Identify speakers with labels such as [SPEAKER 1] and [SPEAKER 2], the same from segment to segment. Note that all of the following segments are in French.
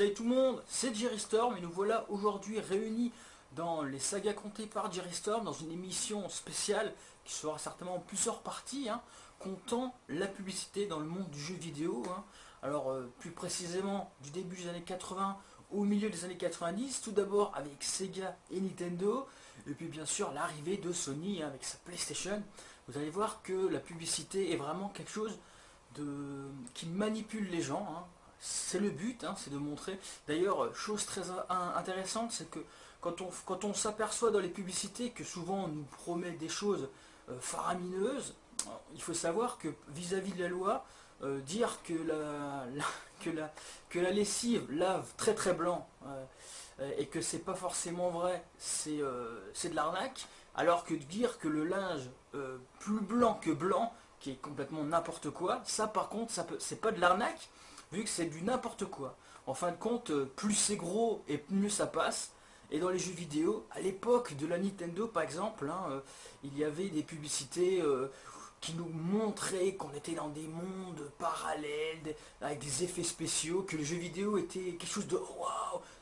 [SPEAKER 1] Salut tout le monde, c'est Jerry Storm et nous voilà aujourd'hui réunis dans les sagas comptées par Jerry Storm dans une émission spéciale qui sera certainement en plusieurs parties, hein, comptant la publicité dans le monde du jeu vidéo. Hein. Alors euh, plus précisément du début des années 80 au milieu des années 90, tout d'abord avec Sega et Nintendo, et puis bien sûr l'arrivée de Sony hein, avec sa PlayStation. Vous allez voir que la publicité est vraiment quelque chose de... qui manipule les gens. C'est le but, c'est de montrer. D'ailleurs, chose très intéressante, c'est que quand on, s'aperçoit dans les publicités que souvent on nous promet des choses euh, faramineuses, il faut savoir que vis-à-vis de la loi, euh, dire que la, lessive lave très très blanc euh, et que c'est pas forcément vrai, c'est de l'arnaque, alors que dire que le linge plus blanc que blanc, qui est complètement n'importe quoi, ça par contre, ça c'est pas de l'arnaque, vu que c'est du n'importe quoi. En fin de compte, plus c'est gros et mieux ça passe. Et dans les jeux vidéo, à l'époque de la Nintendo par exemple, hein, euh, il y avait des publicités euh, qui nous montraient qu'on était dans des mondes parallèles, avec des effets spéciaux, que le jeu vidéo était quelque chose de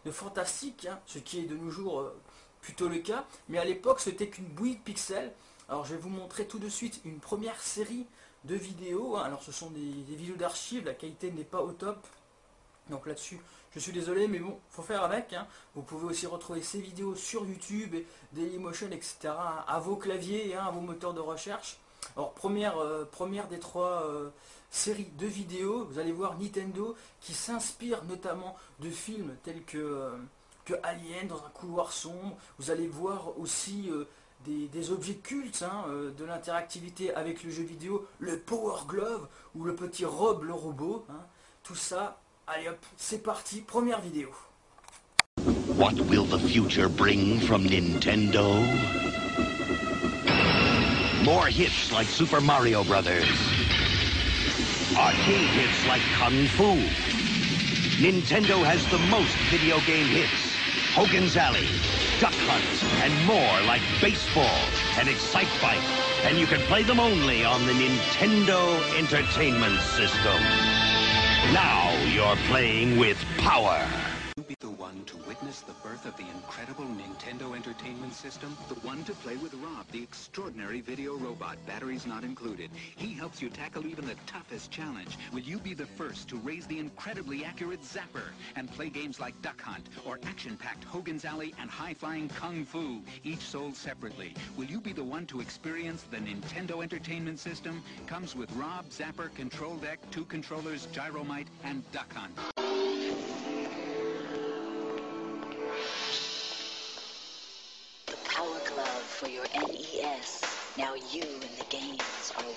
[SPEAKER 1] de fantastique, hein, ce qui est de nos jours euh, plutôt le cas. Mais à l'époque, c'était qu'une bouillie de pixels. Alors je vais vous montrer tout de suite une première série de vidéos. Hein. Alors ce sont des, vidéos d'archives, la qualité n'est pas au top. Donc là-dessus, je suis désolé, mais bon, faut faire avec. Hein. Vous pouvez aussi retrouver ces vidéos sur YouTube, Dailymotion, etc. Hein, à vos claviers, à vos moteurs de recherche. Alors première, euh, première des trois euh, séries de vidéos, vous allez voir Nintendo qui s'inspire notamment de films tels que, euh, que, Alien dans un couloir sombre. Vous allez voir aussi des, objets cultes de l'interactivité avec le jeu vidéo, le Power Glove ou le petit Rob le robot. Tout ça Allez hop, c'est parti, première vidéo.
[SPEAKER 2] What will the future bring from Nintendo? More hits like Super Mario Brothers. Arcade hits like Kung Fu. Nintendo has the most video game hits. Hogan's Alley, Duck Hunt, and more like baseball and Excite. And you can play them only on the Nintendo Entertainment System. Now you're playing with power.
[SPEAKER 3] Be the one to witness the birth of the incredible Nintendo Entertainment System. The one to play with Rob, the extraordinary video robot, batteries not included. He helps you tackle even the toughest challenge. Will you be the first to raise the incredibly accurate Zapper and play games like Duck Hunt or action-packed Hogan's Alley and high-flying Kung Fu, each sold separately? Will you be the one to experience the Nintendo Entertainment System? Comes with Rob, Zapper, Control Deck, two controllers, Gyromite, and Duck Hunt.
[SPEAKER 4] Now you and the games are one.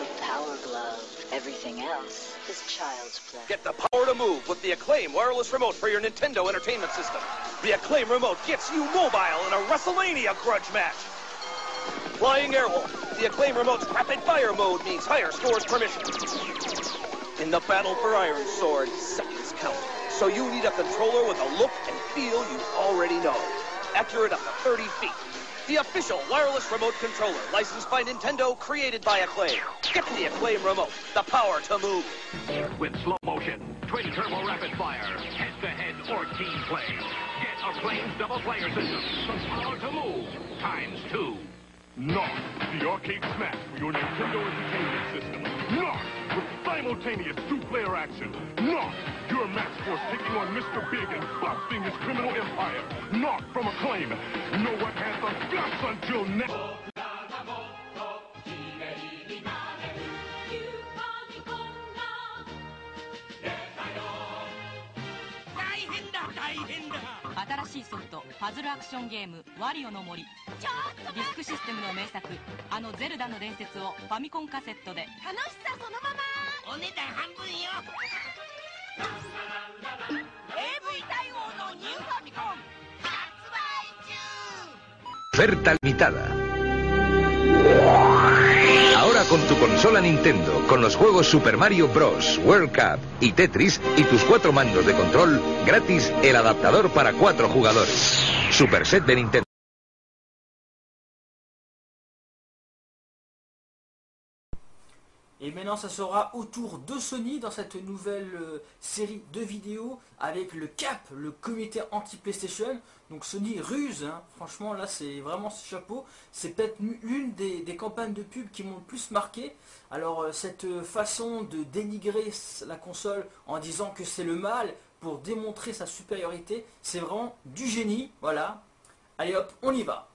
[SPEAKER 4] The power glove. Everything else is child's play.
[SPEAKER 5] Get the power to move with the Acclaim wireless remote for your Nintendo Entertainment System. The Acclaim remote gets you mobile in a WrestleMania grudge match. Flying Airwolf, the Acclaim remote's rapid fire mode means higher scores per mission. In the battle for Iron Sword, seconds count. So you need a controller with a look and feel you already know. Accurate up to 30 feet the official wireless remote controller, licensed by Nintendo, created by Acclaim. Get the Acclaim remote, the power to move.
[SPEAKER 6] With slow motion, twin turbo rapid fire, head-to-head -head or team play. Get Acclaim's double player system, the power to move, times two.
[SPEAKER 7] NOS, the arcade smash for your Nintendo Entertainment System. NOS, with simultaneous two-player action. NOS, your match force taking on Mr. Big and busting his criminal empire. NOS from Acclaim. No one has the guts until next...
[SPEAKER 8] Daihenda! 新しいソフトパズルアクションゲーム「ワリオの森」ディスクシステムの名作あの「ゼルダの伝説」をファミコンカセットで。
[SPEAKER 9] 楽しさそのまま。お値段半分よ。AV 対応のニューファミコン。発売中。
[SPEAKER 2] Oferta limitada.
[SPEAKER 10] Con tu consola Nintendo, con los juegos Super Mario Bros., World Cup y Tetris y tus cuatro mandos de control, gratis el adaptador para cuatro jugadores. Super Set de Nintendo.
[SPEAKER 1] Et maintenant, ça sera au tour de Sony dans cette nouvelle euh, série de vidéos avec le CAP, le comité anti-PlayStation. Donc Sony ruse, hein. franchement là c'est vraiment ce chapeau. C'est peut-être l'une des, des campagnes de pub qui m'ont le plus marqué. Alors euh, cette façon de dénigrer la console en disant que c'est le mal pour démontrer sa supériorité, c'est vraiment du génie. Voilà. Allez hop, on y va.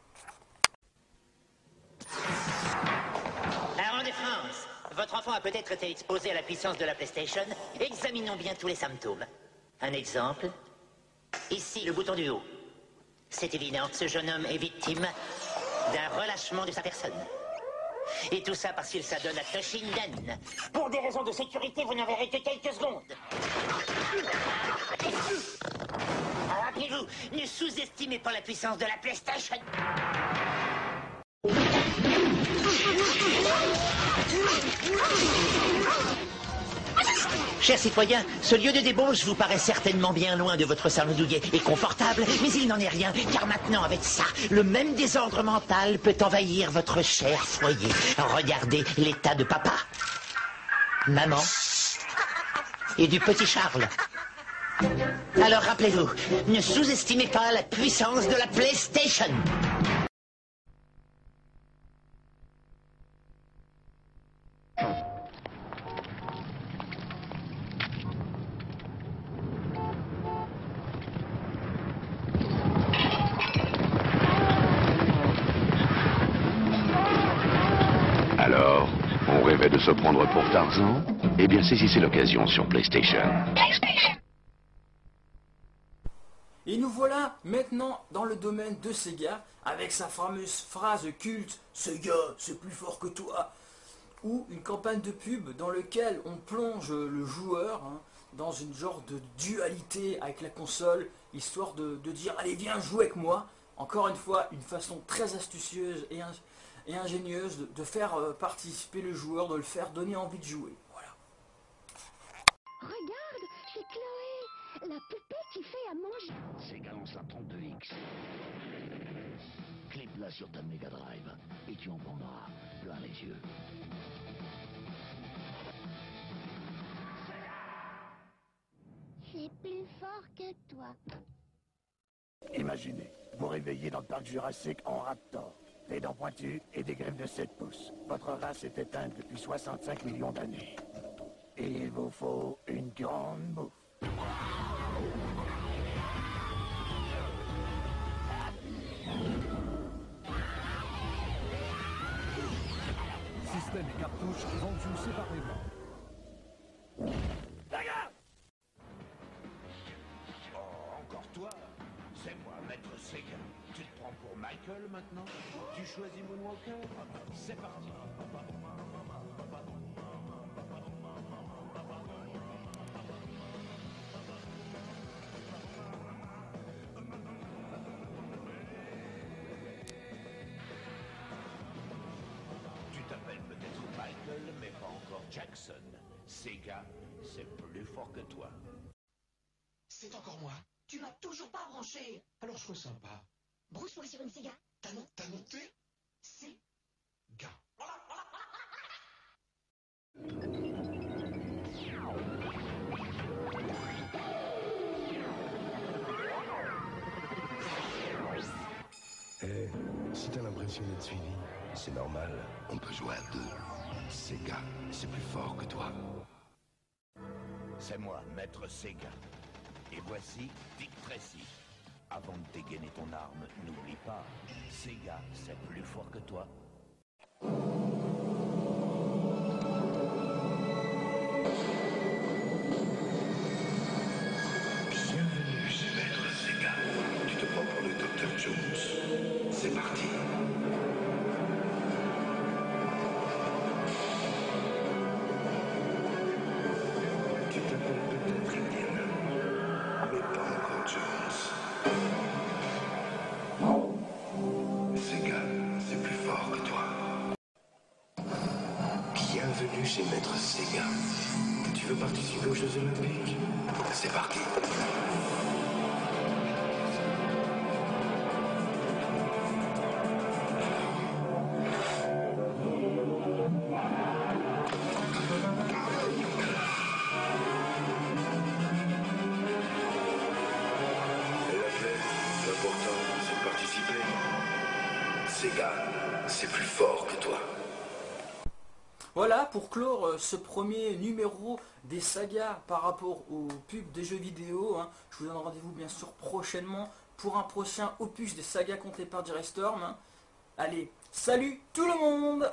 [SPEAKER 11] Votre enfant a peut-être été exposé à la puissance de la PlayStation. Examinons bien tous les symptômes. Un exemple. Ici, le bouton du haut. C'est évident, ce jeune homme est victime d'un relâchement de sa personne. Et tout ça parce qu'il s'adonne à Toshinden. Pour des raisons de sécurité, vous n'en verrez que quelques secondes. Rappelez-vous, ne sous-estimez pas la puissance de la PlayStation. Chers citoyens, ce lieu de débauche vous paraît certainement bien loin de votre salon douillet et confortable, mais il n'en est rien, car maintenant avec ça, le même désordre mental peut envahir votre cher foyer. Regardez l'état de papa, maman et du petit Charles. Alors rappelez-vous, ne sous-estimez pas la puissance de la PlayStation.
[SPEAKER 6] Alors, on rêvait de prendre pour Tarzan Eh bien, saisissez l'occasion sur PlayStation.
[SPEAKER 1] Et nous voilà maintenant dans le domaine de Sega, avec sa fameuse phrase culte « Sega, c'est plus fort que toi » ou une campagne de pub dans laquelle on plonge le joueur hein, dans une genre de dualité avec la console, histoire de, dire « Allez, viens, joue avec moi ». Encore une fois, une façon très astucieuse et, et ingénieuse de, de faire euh, participer le joueur, de le faire donner envie de jouer. Voilà.
[SPEAKER 12] Regarde, c'est Chloé, la poupée qui fait à manger.
[SPEAKER 13] Sega lance un 32X. Clip-la sur ta Mega Drive et tu en prendras plein les yeux.
[SPEAKER 12] C'est plus fort que toi.
[SPEAKER 13] Imaginez, vous réveillez dans le parc Jurassique en raptor. Des dents pointues et des griffes de 7 pouces. Votre race est éteinte depuis 65 millions d'années. Et il vous faut une grande bouffe.
[SPEAKER 14] Système et cartouches vendus séparément.
[SPEAKER 15] Sega. Tu te prends pour Michael maintenant Tu choisis Moonwalker C'est parti Tu t'appelles peut-être Michael, mais pas encore Jackson. Sega, c'est plus fort que toi.
[SPEAKER 16] C'est encore moi. Toujours pas branché.
[SPEAKER 15] Alors sois sympa.
[SPEAKER 16] Brousse-moi sur une Sega.
[SPEAKER 15] T'as no- t'as noté?
[SPEAKER 16] C'est
[SPEAKER 15] Gars.
[SPEAKER 17] Eh, si t'as l'impression d'être suivi, c'est normal. On peut jouer à deux. Sega, c'est plus fort que toi.
[SPEAKER 15] C'est moi, Maître Sega. Voici Dick Tracy. Avant de dégainer ton arme, n'oublie pas, Sega, c'est plus fort que toi.
[SPEAKER 17] Participer aux Jeux Olympiques C'est parti. L'important, c'est de participer. Sega, c'est plus fort que toi.
[SPEAKER 1] Voilà pour clore euh, ce premier numéro des sagas par rapport aux pubs des jeux vidéo. hein. Je vous donne rendez-vous bien sûr prochainement pour un prochain opus des sagas comptés par Jerry Storm. hein. Allez, salut tout le monde